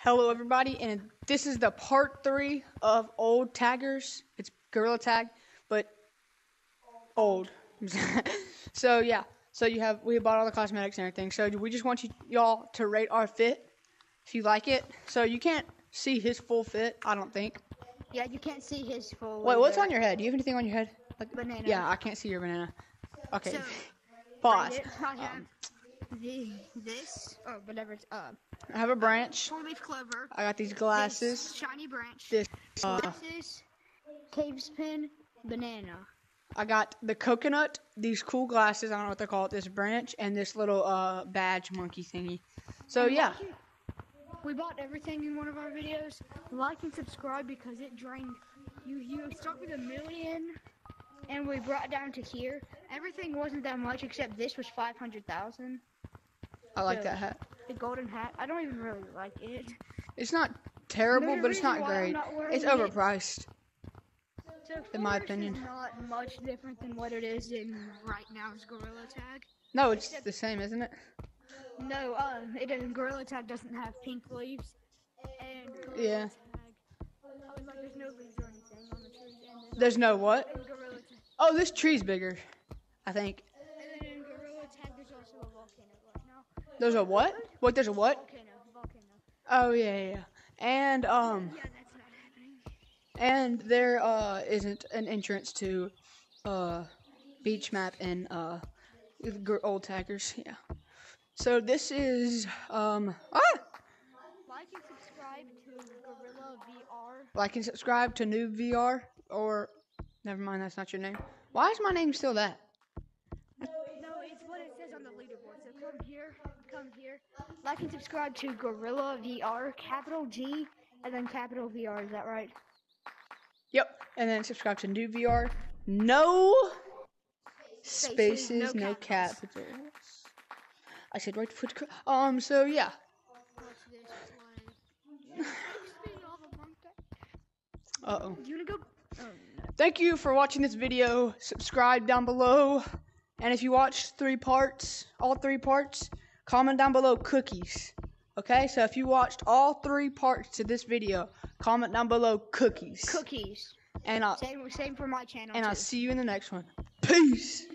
Hello, everybody, and this is the part three of old taggers. It's Gorilla Tag, but old. so yeah, so you have we bought all the cosmetics and everything. So we just want you y'all to rate our fit if you like it. So you can't see his full fit, I don't think. Yeah, you can't see his full. Wait, what's on your head? Do you have anything on your head? Like, banana. Yeah, I can't see your banana. Okay, So, pause. It, I have Um, the this or whatever it's uh I have a branch. four leaf clover. I got these this glasses. shiny branch. This. Uh, glasses. Cave's pin. Banana. I got the coconut, these cool glasses, I don't know what they're called, this branch, and this little uh badge monkey thingy. So yeah. like We bought everything in one of our videos. Like and subscribe because it drained. You you start with a million, and we brought down to here. Everything wasn't that much except this was five hundred thousand. I like that hat. The golden hat. I don't even really like it. It's not terrible, Another but it's not great. not It's it- overpriced. So In my opinion. is not much different than what it is in right now's Gorilla Tag. No, it's the same, isn't it? No, uh, it doesn't. Gorilla Tag doesn't have pink leaves. And Gorilla Yeah. Tag, I was like, there's no leaves or anything on the trees. There's There's no what? Oh, this tree's bigger. I think. There's a what? What? There's a what? Volcano, volcano. Oh yeah, yeah. yeah. And um, Yeah, that's not happening. and there uh isn't an entrance to uh beach map in uh old taggers. Yeah. So this is um ah Like and subscribe to Gorilla VR. like and subscribe to Noob VR or never mind that's not your name. Why is my name still that? What it says on the leaderboard. So come here, come here. Like and subscribe to Gorilla VR, capital G, and then capital VR. Is that right? Yep. And then subscribe to New VR. No Spaces, spaces, no no capitals. capitals. I said right foot. Um. So yeah. What's this one? Uh oh. Do you wanna go? Oh, no. Thank you for watching this video. Subscribe down below. And if you watched three parts, all three parts, comment down below cookies. Okay, so if you watched all three parts to this video, comment down below cookies. Cookies. And I'll Same, same for my channel. and I'll see you in the next one. Peace.